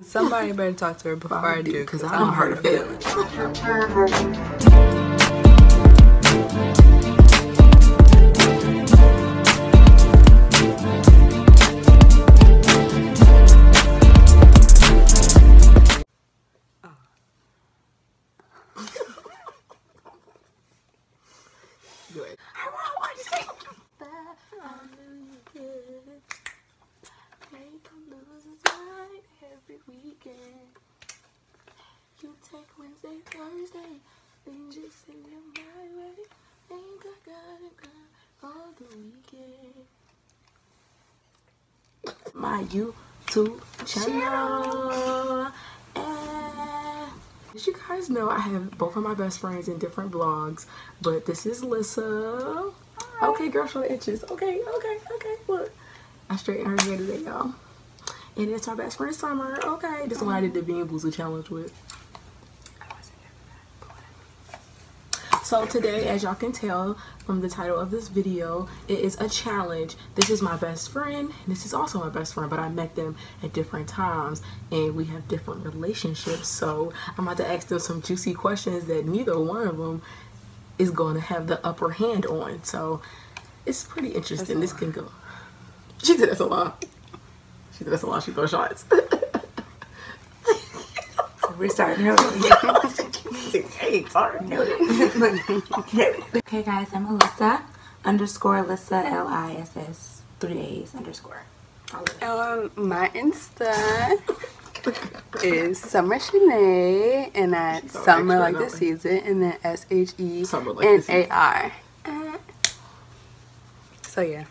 Somebody better talk to her before I do, because I don't hurt her feelings. both of my best friends in different vlogs, but this is Lissa. Okay, girl, show the inches. Okay, okay, okay. Look, I straightened her hair today, y'all. And it's our best friend Summer. Okay, this is one I did the Bean Boozle challenge with. So today, as y'all can tell from the title of this video, it is a challenge. This is my best friend. This is also my best friend, but I met them at different times and we have different relationships. So I'm about to ask them some juicy questions that neither one of them is going to have the upper hand on. So it's pretty interesting. This can go. She did that's a lot. She did that's a lot. She throws shots. so We're starting early. hey, sorry. okay, guys, I'm Alyssa underscore Alyssa L I S S three A's underscore. Um, my Insta is Summer Shanae, and at Summer extra like that the season, and then S H E Summer like N the A season. R. So yeah.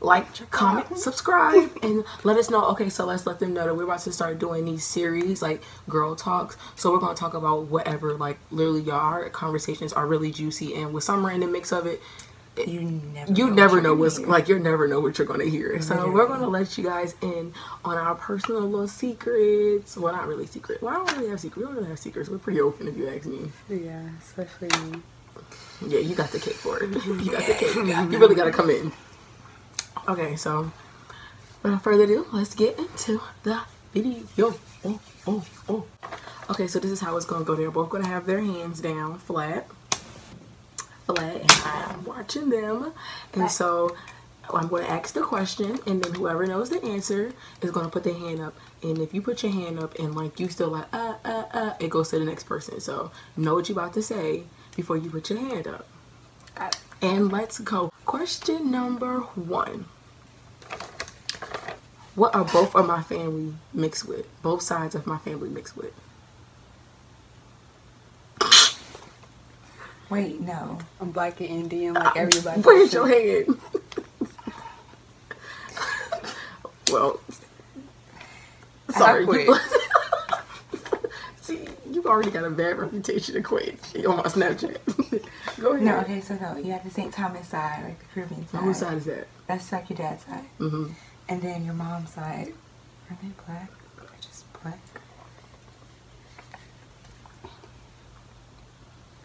Like, comment, subscribe, and let us know. Okay, so let's let them know that we're about to start doing these series, like girl talks. So we're gonna talk about whatever, like literally, y'all. Our conversations are really juicy, and with in the mix of it, You never you know never what know what's hear. like. You never know what you're gonna hear. So Literally. we're gonna let you guys in on our personal little secrets. Well, not really secret. Well, I don't really have secrets. We don't really have secrets. We're pretty open, if you ask me. Yeah, especially me. Yeah, you got the cake for it. you got the cake. You really gotta come in. Okay, so without further ado, let's get into the video. Oh, oh, oh. Okay, so this is how it's gonna go. They're both gonna have their hands down flat. Flat, and I'm watching them. And so I'm gonna ask the question, and then whoever knows the answer is gonna put their hand up. And if you put your hand up and like you still like uh uh uh, it goes to the next person. So know what you're about to say before you put your hand up. And let's go. Question number one. What are both of my family mixed with? Both sides of my family mixed with? Wait, no. I'm black and Indian like everybody. Where's your hand? well, sorry. quit. You, see, you already got a bad reputation to quit on my Snapchat. Go ahead. No, okay, so no. You have the St. Thomas side, like the Caribbean side. Whose side is that? That's like your dad's side. Mm-hmm. And then your mom's side. Are they black? Or just black?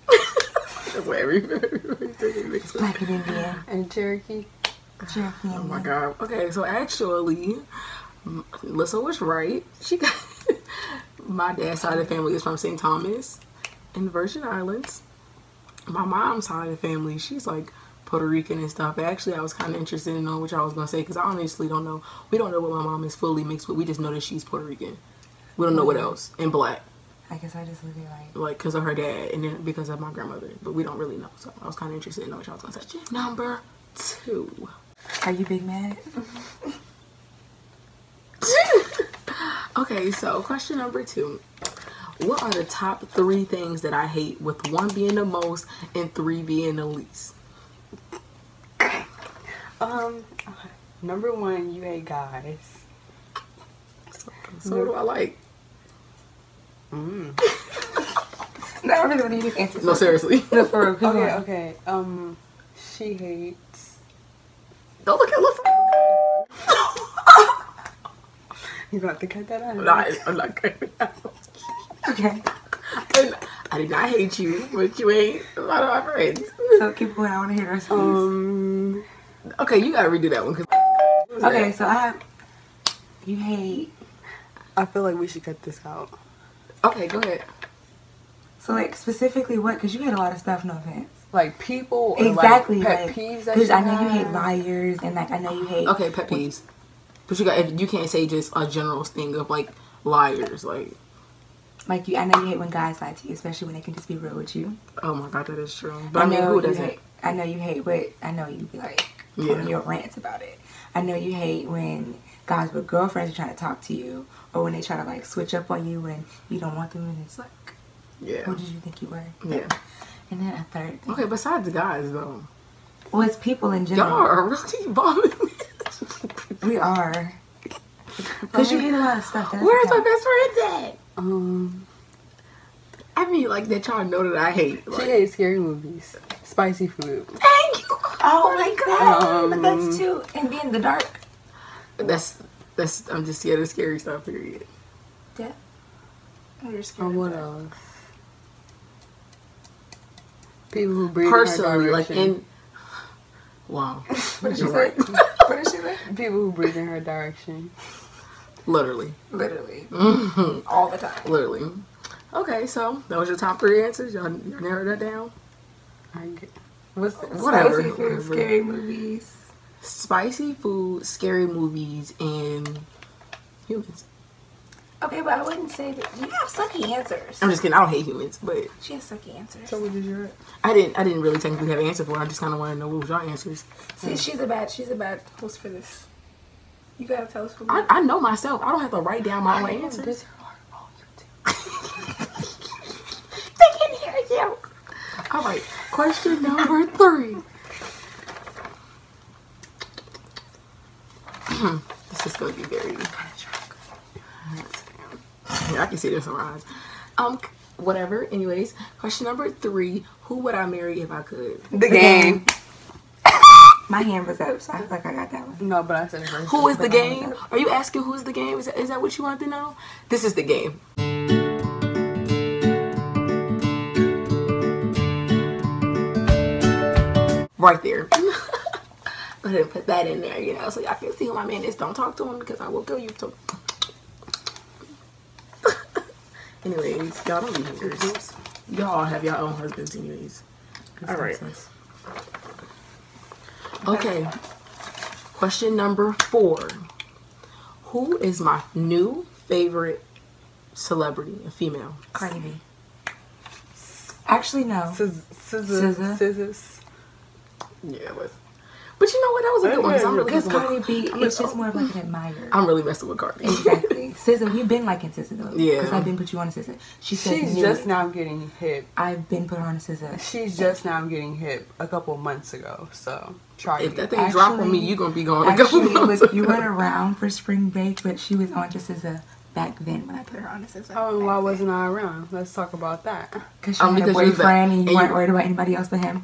That's what everybody mixed with. Black and Indian. And Cherokee. Cherokee Oh my god. Okay, so actually, M- Lissa was right. She got my dad's side of the family is from St. Thomas in the Virgin Islands. My mom's side of the family, she's like Puerto Rican and stuff. Actually, I was kind of interested in knowing what y'all was gonna say because I honestly don't know. We don't know what my mom is fully mixed with. We just know that she's Puerto Rican. We don't know what else and black, I guess I just look at like. like because of her dad and then because of my grandmother. But we don't really know. So I was kind of interested in knowing what y'all was gonna say. Number two. Are you big mad? Okay, so question number two. What are the top three things that I hate, with one being the most and three being the least? Um, number one, you hate guys. So what do I like? Mm. No, I really to answer. No, seriously. No, for real. Okay, okay. Um, she hates. Don't look at Lisa. You got to cut that out. I'm not, I'm not good. Okay. I did not hate you, but you ain't a lot of my friends. So keep going. I want to hear the rest Um, Okay, you gotta redo that one. Cause Okay, so I. You hate I feel like we should cut this out. Okay, go ahead. So like specifically what? Because you hate a lot of stuff. No offense. Like people, Exactly. Like pet like, peeves. That Because I know you hate liars and like I know you hate. Okay, pet peeves. But you got if you can't say just a general thing of like liars, like Like you, I know you hate when guys lie to you, especially when they can just be real with you. oh my god, that is true. But I, I mean, know who you doesn't? hate. I know you hate, but I know you be like Yeah. on your rants about it. I know you hate when guys with girlfriends are trying to talk to you, or when they try to like switch up on you when you don't want them, and it's like, Yeah. who did you think you were? Yeah. And then a third thing. Okay, besides guys though, Well, it's people in general. y'all are really bothering me. We are. Because you hate a lot of stuff. Where's my best friend at? Um, I mean, like that y'all know that I hate. she hates scary movies, spicy food. Thank you. Oh my god. but Um, that's too. And be in the dark. that's that's. I'm just scared of scary stuff. Period. Yeah. Oh, you're scared. Of what else? People who breathe Personally, in like in. Wow. What did she You're say? what did she say? people who breathe in her direction. Literally. Literally. Mhm. All the time. Literally. Okay, so that was your top three answers. Y'all, y'all narrowed that down. I get, what's the, Whatever. Spicy food, whatever. scary movies. Spicy food, scary movies, and humans. Okay, but I wouldn't say that. You have sucky answers. I'm just kidding. I don't hate humans, but She has sucky answers. So what did you write? I didn't. I didn't really technically have an answer for it. I just kind of want to know what was your answers. See, she's a bad. She's a bad host for this. You gotta tell us. What I, I know myself. I don't have to write down my own answers. This- They can hear you. All right. Question number three. this is going to be very. Yeah, I can see this in my eyes. Um, whatever. Anyways, question number three: Who would I marry if I could? The game. My hand was up, so I feel like I got that one. No, but I said it first. Who is the game? Are you asking who's the game? Is that, is that what you want to know? This is the game. Right there. Go ahead and put that in there, you know, so y'all can see who my man is. Don't talk to him because I will kill you. So. Anyways, y'all don't be haters. Y'all have your own husbands, anyways. All right. Okay. Question number four. Who is my new favorite celebrity, a female? Cardi B. Actually, no. SZA. SZA. SZA. Yeah, it was. But you know what? That was a good one. 'cause I'm really, Because messing Cardi with, B, I'm it's just more of like an admirer. I'm really messing with Cardi. Exactly. SZA, we've been liking SZA though. Yeah. Because I've been put you on a SZA. She said She's just now getting hip. I've been put on a SZA. She's just now getting hip a couple months ago. So try If it. that thing drop on me, Actually- you gonna be going a couple Actually, months. you weren't around for spring break, but she was on to SZA back then when I put her on a SZA. Oh, why wasn't I around? Let's talk about that. Because she Um, had a because you was boyfriend and you and weren't you- worried about anybody else but him.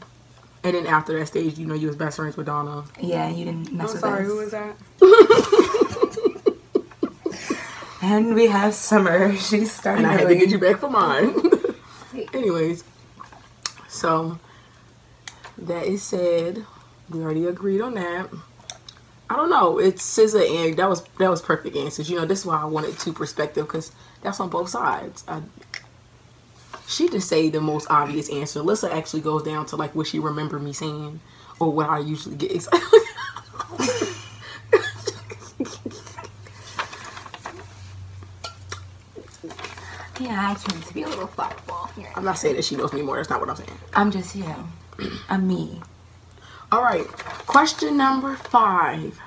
And then after that stage, you know, you was best friends with Donna. Yeah, and you didn't mess I'm with sorry, us. who was that? And we have Summer. She's starting And I had to get you back for mine. Anyways, so that is said. We already agreed on that. I don't know. It's SZA and that was that was perfect answers. You know, this is why I wanted two perspective because that's on both sides. I, she just say the most obvious answer. Alyssa actually goes down to like what she remember me saying or what I usually get excited. Yeah, I tend to be a little thoughtful here. I'm not saying that she knows me more. That's not what I'm saying. I'm just, you know, I'm me. All right, question number five.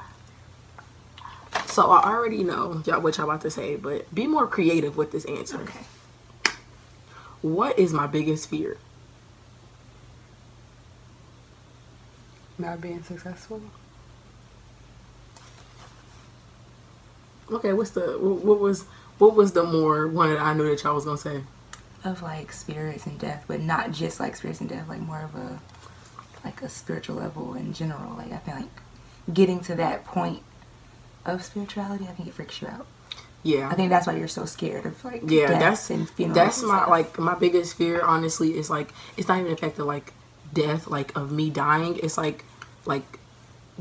So I already know y'all what y'all about to say, but be more creative with this answer. Okay. What is my biggest fear? Not being successful. Okay, what's the what was what was the more one that I knew that y'all was gonna say? Of like spirits and death, but not just like spirits and death, like more of a like a spiritual level in general. Like I feel like getting to that point of spirituality, I think it freaks you out. Yeah, I think that's why you're so scared of like yeah, that's and funerals that's my like my biggest fear. Honestly, is like it's not even the fact of like death, like of me dying. It's like like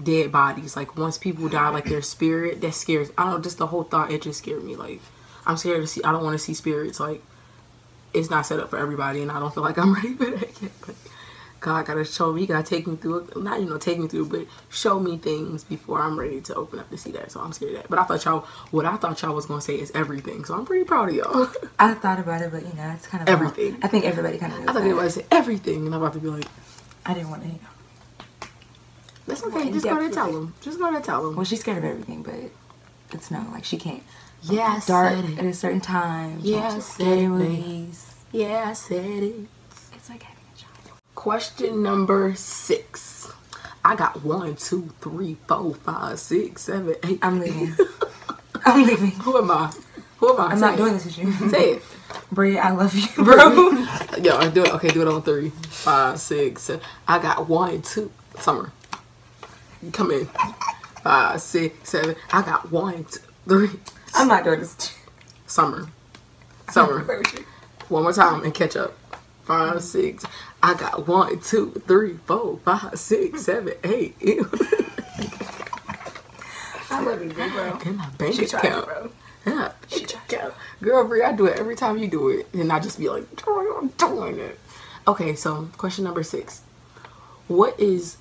dead bodies. Like once people die, like their spirit, that scares. I don't just the whole thought. It just scared me. Like I'm scared to see. I don't want to see spirits. Like it's not set up for everybody, and I don't feel like I'm ready for that yet. But God gotta show me. Gotta take me through, not you know take me through, but show me things before I'm ready to open up to see that. So I'm scared of that. But I thought y'all. What I thought y'all was gonna say is everything. So I'm pretty proud of y'all. I thought about it, but you know, it's kind of Everything. I think everybody kind of. I thought that. everybody said everything, and I'm about to be like, I didn't want to. You know. that's okay. in Just go to tell them. Just go to tell them. Well, she's scared of everything, but it's no like she can't. Yeah, I Dark at a certain time. she Yeah, I said scary it, movies. Yeah, I said it. It's like having a child. Question number six. I got one, two, three, four, five, six, seven, eight. I'm leaving. I'm leaving. Who am I? Who am I? I'm Say not it. doing this with you. Say it. Brie, I love you, bro. Yo, do it. Okay, do it on three, five, six, seven. I got one, two. Summer. You come in. Five, six, seven. I got one, two, three. I'm not doing this. Summer. Summer. Play with you. One more time and catch up. Five, six. I got one, two, three, four, five, six, seven, eight. Ew. I love you, bro. In my bank She tried it, account. bro. Yeah, she tried. Girl, Brie, I do it every time you do it, and I just be like, I'm doing it." Okay, so question number six: What is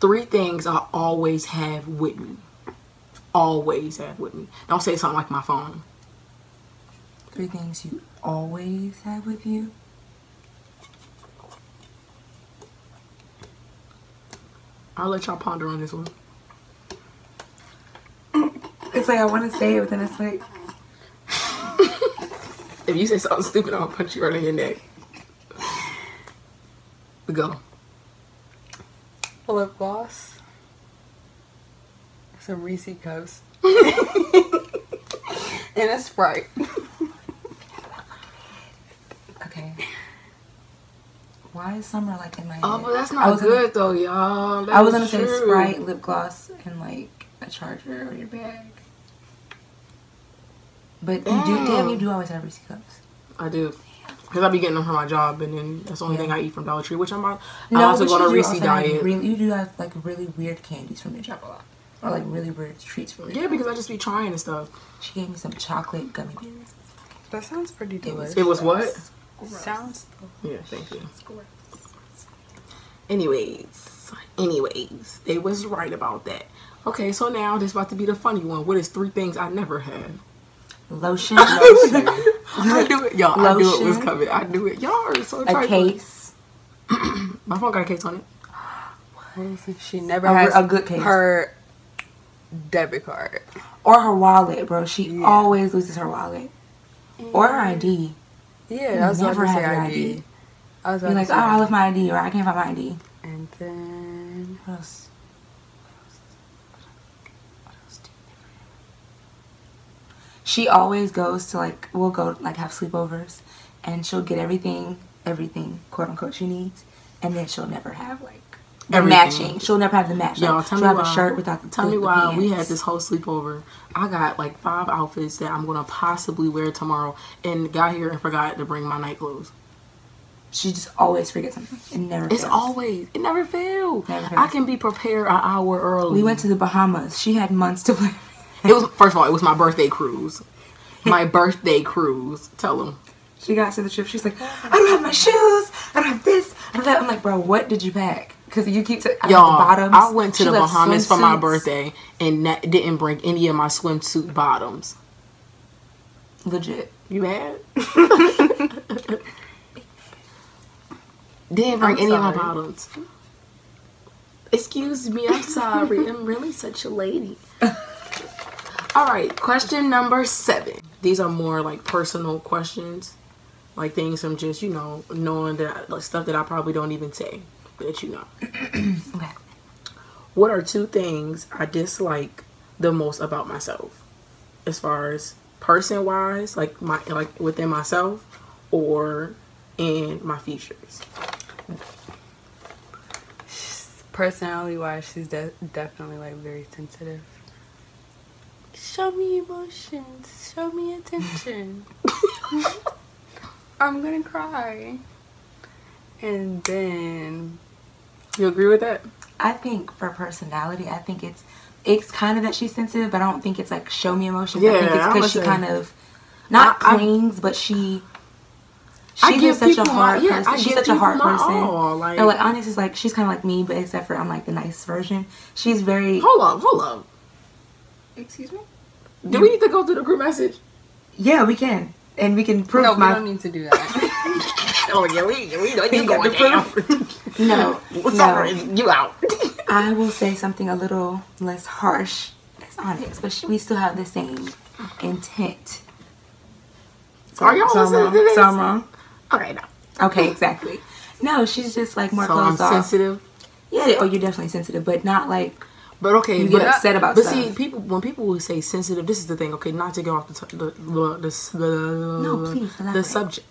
three things I always have with me? Always have with me. Don't say something like my phone. Three things you always have with you. I'll let y'all ponder on this one. It's like I want to say it, but then it's like If you say something stupid, I'll punch you right in your neck. We go. Lip gloss. Some Reese cups. and a Sprite. okay. Why is summer like in my head? Oh, but that's not was gonna- good though, y'all. That I was is gonna say true. Sprite, lip gloss, and like a charger or your bag. But you do, Damn. damn, you do always have Reese cups. I do. Because I be getting them for my job, and then that's the only thing I eat from Dollar Tree, which I'm about, No, about to but go you on a do Reese also have diet. Really, you do have like really weird candies from your job a lot, or like really weird treats from your yeah, job. because I just be trying and stuff. She gave me some chocolate gummy bears. That sounds pretty It was- delicious. It was what? Sounds Yeah, thank you. Anyways, anyways, they was right about that. Okay, so now this about to be the funny one. What is three things I never had? Lotion, I knew it, y'all. I knew it was coming. I knew it. Y'all are so a case, My phone got a case on it. She never A has a good case. her debit card. or her wallet, bro. She always loses her wallet or her ID. Yeah, I was Never about to say have your ID. ID. I was You're like, oh, I left my ID, or I can't find my ID. And then What else? She always goes to like we'll go like have sleepovers, and she'll get everything, everything quote unquote she needs, and then she'll never have like the Everything. matching. She'll never have the match. Y'all, Like, tell she'll me have why. a shirt without the Tell the- me why we had this whole sleepover. I got like five outfits that I'm gonna possibly wear tomorrow, and got here and forgot to bring my night clothes. She just always forgets something. It never. It's fails. always it never fails. Never I can be prepared an hour early. We went to the Bahamas. She had months to plan. It was first of all, it was my birthday cruise. My birthday cruise. Tell them. She got to the trip. She's like, I don't have my shoes. I don't have this. I don't have that. I'm like, bro, what did you pack? Because you keep to Y'all, the bottoms. I went to She the Bahamas for my birthday and didn't bring any of my swimsuit bottoms. Legit. You mad? Didn't bring I'm any of my bottoms. Excuse me, I'm sorry. I'm really such a lady. All right, question number seven. These are more like personal questions, like things from just you know knowing that like stuff that I probably don't even say that you know. Okay. What are two things I dislike the most about myself, as far as person wise, like my like within myself, or in my features? personality wise, she's de- definitely like very sensitive. Show me emotions. Show me attention. I'm gonna cry. And then You agree with that? I think for personality, I think it's it's kind of that she's sensitive, but I don't think it's like show me emotions. I Yeah, think it's because she kind of not I- I- but she. I She's just such a people my- hard yeah, I person. She's such a hard person. all, like- no, like Onyx is like she's kind of like me, but except for I'm like the nice version. She's very. Hold on, hold on. Excuse me. Do we need to go through the group message? Yeah, we can, and we can prove No, we my. don't need to do that. Oh yeah, we we know you got the proof. no, What's no. up? You out? I will say something a little less harsh as Onyx, but we still have the same intent. So, Are y'all so listening wrong. to this? So I'm wrong. okay, now. Okay, exactly. No, she's just like more So I'm off. sensitive. Yeah, oh, you're definitely sensitive, but not like But okay, You but, get upset about But stuff. see, people when people will say sensitive, this is the thing. Okay, not to get off the t- the the, the, the No, please, the subject.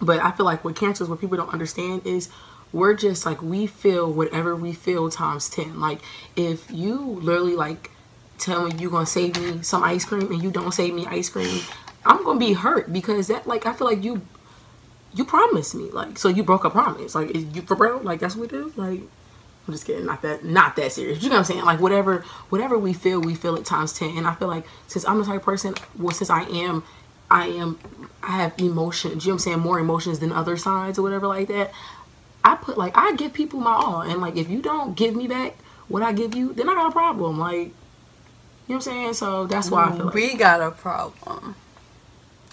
But I feel like what cancers, what people don't understand is we're just like we feel whatever we feel times ten. Like if you literally like tell me you're gonna save me some ice cream and you don't save me ice cream, I'm gonna be hurt because that like I feel like you you promised me like so you broke a promise. Like you for real? Like that's what it is? Like I'm just kidding. Not that not that serious. You know what I'm saying? Like whatever whatever we feel we feel it times 10 and I feel like since I'm the type of person well since I am I am I have emotions you know what I'm saying more emotions than other sides or whatever like that I put like I give people my all and like if you don't give me back what I give you then I got a problem like you know what I'm saying so that's why I feel like we got a problem.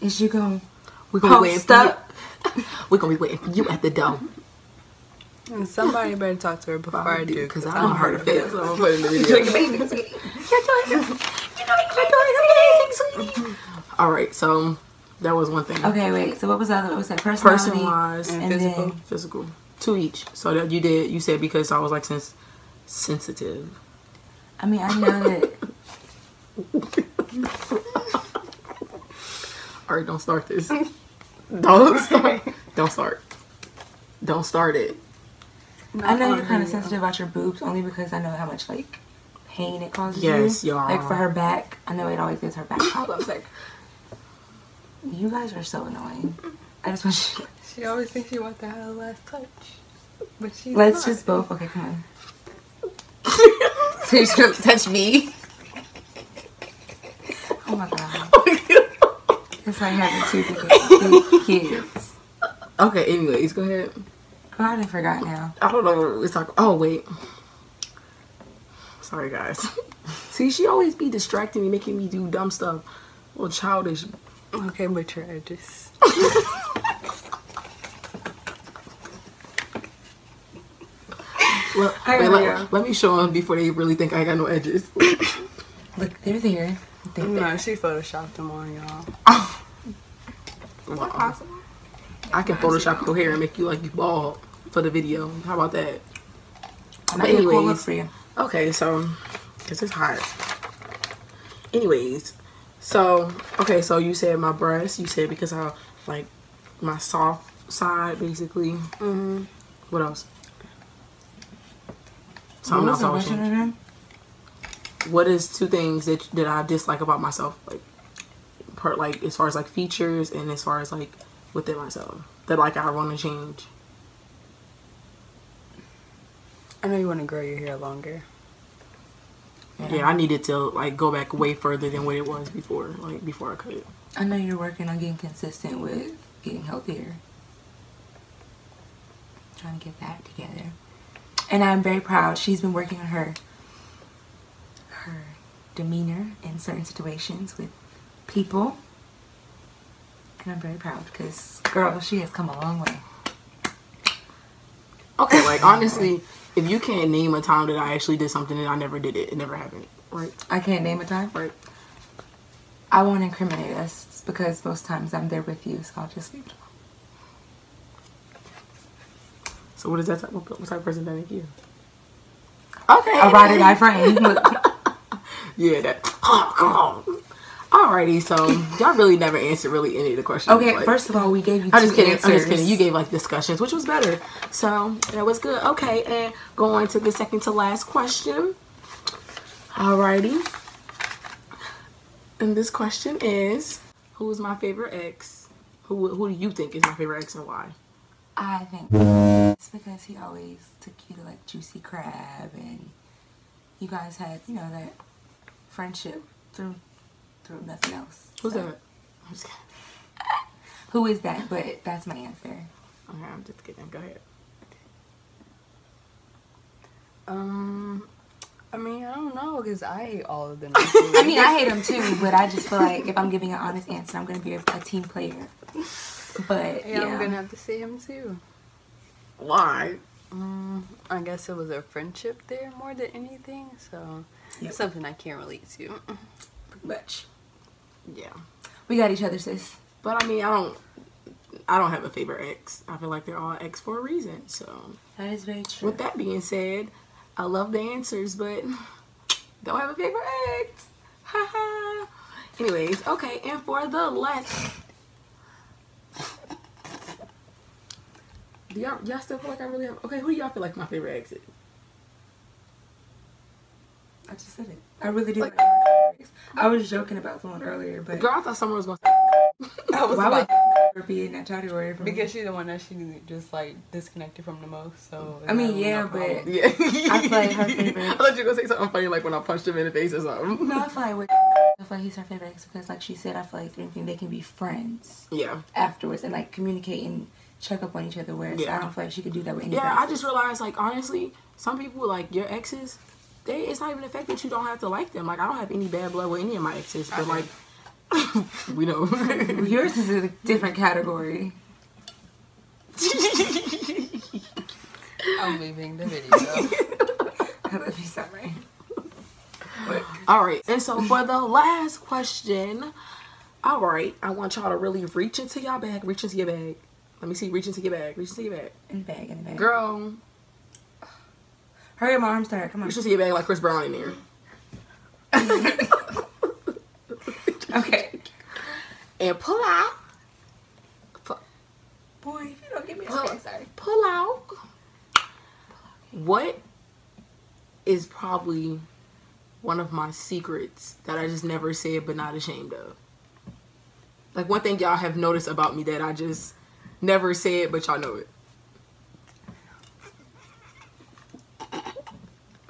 is you gonna we're gonna be waiting for you up. we're gonna be waiting for you at the door And somebody better talk to her before I do, because because I I'm don't hurt hurt a of fit. it. So I'm putting the video. All right, so that was one thing. Okay, wait. So what was the other? What was that personality? Person wise And and physical. then physical, two each. So that you did, you said because I was like sens- sensitive. I mean, I know that. All right, don't start this. Don't start. Don't start. Don't start it. I know you're kind of sensitive about your boobs only because I know how much like pain it causes Yes, you. y'all. Like for her back, I know it always gives her back problems. Like, you guys are so annoying. I just want you. She always thinks she wants to have the last touch. But she. Let's not. just both. Okay, come on. so you're just gonna touch me? Oh my god. It's like having two big, big kids. okay. Anyways, go ahead. God, I forgot now. I don't know what we're talking. Oh wait. Sorry guys. See, she always be distracting me, making me do dumb stuff. Well, childish. Okay, but your edges. Well, I wait, gotta let, let me show them before they really think I got no edges. Look, they're there. They're there. No, she photoshopped them on y'all. Oh. Wow. I can Photoshop your hair and make you like you bald for the video. How about that? I But might cool anyways, for you. okay, so because it's hot. Anyways, so okay, so you said my breasts. You said because I like my soft side, basically. Mm-hmm. What else? Something What else I the would question again? What is two things that that I dislike about myself, like part like as far as like features and as far as like within myself that like I want to change. I know you want to grow your hair longer. Yeah. I needed to like go back way further than what it was before, like before I it. I know you're working on getting consistent with getting healthier. Trying to get that together. And I'm very proud. She's been working on her her demeanor in certain situations with people. And I'm very proud because girl, she has come a long way. Okay, like honestly, if you can't name a time that I actually did something and I never did it, it never happened. Right, I can't name a time. right. I won't incriminate us because most times I'm there with you, so I'll just leave it alone. So what is that type? What, what type of person that make you? Okay, A ride or die friend. Yeah, that. Oh, come on. Alrighty, so y'all really never answered really any of the questions. Okay, like- first of all, we gave you I'm just kidding. answers. I'm just kidding. You gave like discussions, which was better. So that was good. Okay, and going to the second to last question. Alrighty. And this question is, who is my favorite ex? Who who do you think is my favorite ex and why? I think it's because he always took you to like Juicy Crab and you guys had, you know, that friendship through through nothing else. Who's So, that? just kidding. Who is that? But that's my answer. Okay, I'm just kidding. Go ahead. Um, I mean, I don't know because I hate all of them. I mean, I hate them too, but I just feel like if I'm giving an honest answer, I'm gonna be a, a team player. But yeah, yeah, I'm gonna have to say him too. Why? Um, I guess it was a friendship there more than anything, so Yep. it's something I can't relate to. pretty much. Yeah. We got each other, sis. But I mean, I don't. I don't have a favorite ex. I feel like they're all ex for a reason. So, That is very true. with that being said, I love the answers, but don't have a favorite ex. Ha ha. Anyways, okay, and for the last. Do y'all, y'all still feel like I really have? Okay, who do y'all feel like my favorite ex is? I just said it. I really do. Like- Like, my ex. I was joking about the one earlier, but Girl, I thought someone was gonna. I was why would about her be in that category? For me? because she's the one that she just like disconnected from the most. So I mean, yeah, but Yeah. I feel like her favorite- I thought you were gonna say something funny, like when I punched him in the face or something. no, I feel like with, I feel like he's her favorite ex because, like she said, I feel like anything they can be friends Yeah. afterwards and like communicate and check up on each other. Whereas Yeah. I don't feel like she could do that with any. Yeah, I just realized, like, honestly, some people, like, your exes, they it's not even the fact that you don't have to like them. Like, I don't have any bad blood with any of my exes, but, like, we know. Yours is a different category. I'm leaving the video. I love you so much. all right, and so for the last question, all right, I want y'all to really reach into your bag, reach into your bag. Let me see, reach into your bag, reach into your bag. In the bag, in the bag. Girl, Hurry up, my arms tired. Come on. reach into your bag like Chris Brown in there. Okay. And pull out, Boy, if you don't give me Pull- okay, sorry. pull out. What is probably one of my secrets that I just never said but not ashamed of? Like one thing y'all have noticed about me that I just never said but y'all know it.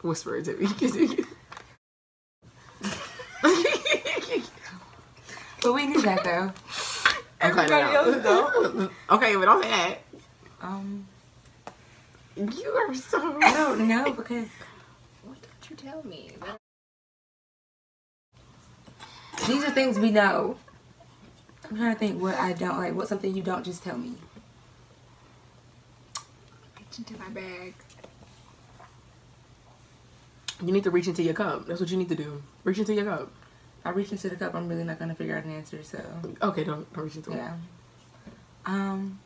Whisper it to me. But we knew that though. Everybody else don't. okay, but don't say that. Um, You are so. I don't know because. What don't you tell me? These are things we know. I'm trying to think what I don't like. What's something you don't just tell me? Reach into my bag. You need to reach into your cup. That's what you need to do. Reach into your cup. I reach into the cup. I'm really not gonna figure out an answer. So Okay, don't, don't reach into it. yeah. Um.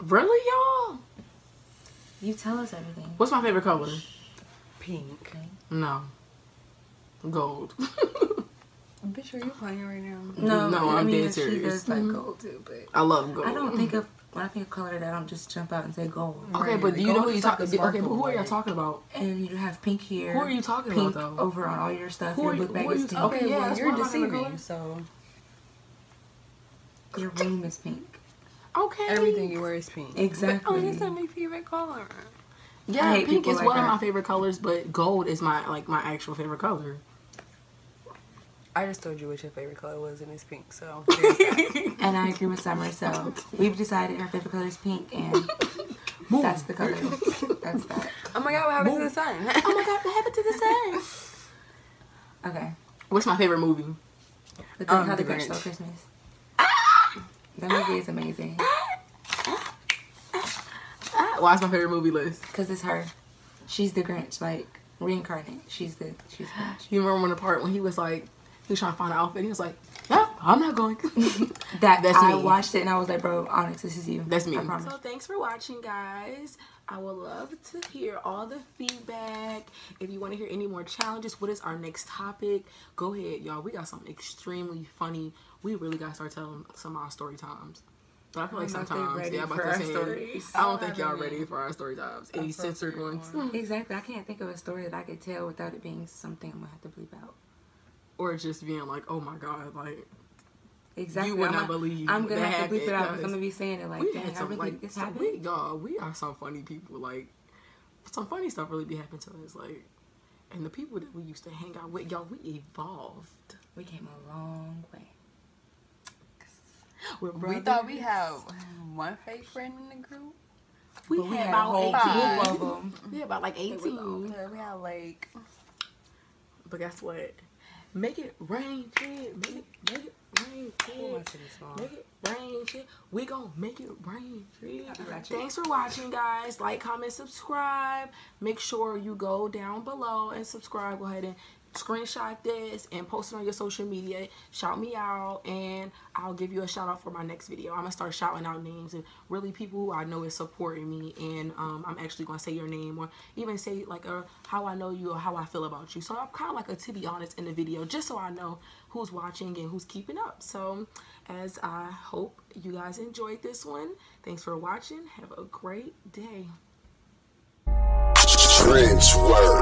Really, y'all? You tell us everything. What's my favorite color? Pink. No. Gold. Bitch, are you playing right now? No, No, I I'm mean dead she serious. does like gold too, but I love gold. I don't think of when I think of color that I don't just jump out and say gold. Okay, but you Gold know who you is like talking? a Okay, but sparkle, who are y'all talking about? And you have pink here. Who are you talking pink about though? over on all your stuff. Who your book bag is pink. Okay, yeah, well, that's you're why I'm not gonna deceiving, go. so Your room is pink. Okay. everything you wear is pink. Exactly. Oh, that's not my favorite color. Yeah, pink is like one of my favorite colors, but gold is my like my actual favorite color. I just told you what your favorite color was, and it's pink. So. And I agree with Summer. So we've decided her favorite color is pink, and that's the color. That's that. oh my god, what happened to the sun? oh my god, what happened to the sun? Okay. What's my favorite movie? The Grinch, Um, How the The Grinch Stole Grinch. Christmas. That movie is amazing Ah, Why is my favorite movie list? because it's her. She's the Grinch, like reincarnate. She's the she's Grinch. You remember when the part when he was like he was trying to find an outfit? He was like, "Yeah, I'm not going." That That's I me. watched it and I was like, bro, Onyx, this is you. That's me. I promise. So thanks for watching, guys. I would love to hear all the feedback. If you want to hear any more challenges, what is our next topic? Go ahead, y'all. We got something extremely funny. We really got to start telling some of our story times. But I feel like I don't know if they're sometimes, ready yeah, I'm for about to our say, stories. I don't think y'all ready for our story times. Any censored ones, Exactly. I can't think of a story that I could tell without it being something I'm gonna have to bleep out. Or just being like, "Oh my god!" Like Exactly. You would I'm not not- believe I'm gonna that have to bleep it out because. I'm gonna be saying it like, we dang, had I some really like this some, we, y'all, we are some funny people. Like some funny stuff really be happening to us. Like And the people that we used to hang out with, y'all, we evolved. We came a long way. We're We thought we had one fake friend in the group. we But we had had a about whole 18. group of them. Yeah, about like 18. Yeah, we had like But guess what? Make it rain, shit. Make it, make it rain, Who am I shit. Make it rain, shit. We gon' make it rain, shit. Thanks for watching, guys. Like, comment, subscribe. Make sure you go down below and subscribe. Go ahead and screenshot this and post it on your social media. Shout me out, and I'll give you a shout out for my next video. I'm gonna start shouting out names and really people who I know is supporting me, and um, I'm actually gonna say your name or even say like uh, how I know you or how I feel about you. So I'm kind of like a to be honest in the video, just so I know who's watching and who's keeping up. So as I hope you guys enjoyed this one, thanks for watching. Have a great day. Trench work.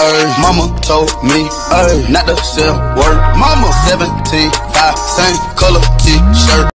Ay, mama told me ay, not to sell work. Mama 17, 5, same color t-shirt.